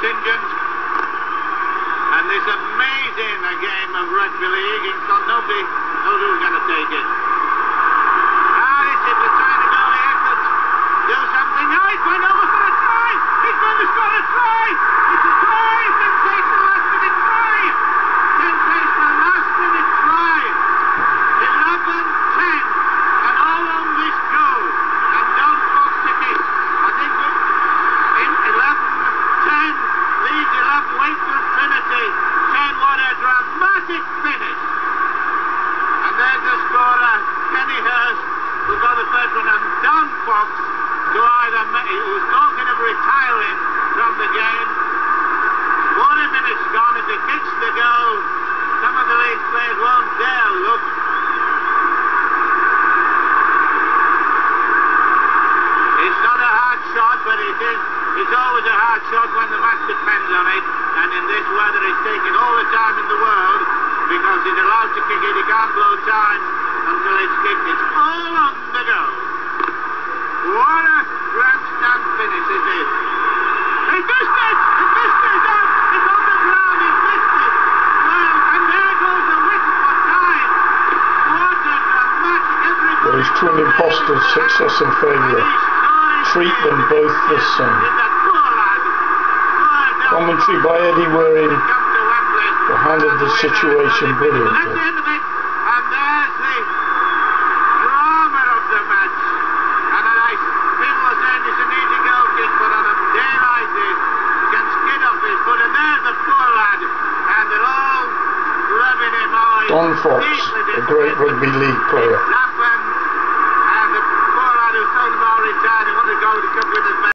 contingent. And this amazing uh, game of rugby league, in front nobody finish. And there's the scorer, Kenny Hirst, who got the first one, and Don Fox, who either ma- who was talking of retiring from the game. 40 minutes gone. If he kicks the goal, some of the Leeds players won't dare look. It's not a hard shot, but it is. It's always a hard shot when the match depends on it. And in this weather, it's taking all the time in the world because he's allowed to kick it. He can't blow time until it's kicked. It's all on the go. What a grandstand finish it is. He missed it! He missed it! Out! It's on the ground! He missed it! Well, and there goes the whistle for time. What a dramatic everybody. There is twin imposters, success and failure. Treat them both the same. Commentary by Eddie Waring who handled the situation brilliantly. And there's the drama of the match. And I, people are an easy goal but on a day like this, can skid off his foot. And there's the poor lad. And they're all rubbing him oh, off. Don Fox, a great rugby league player.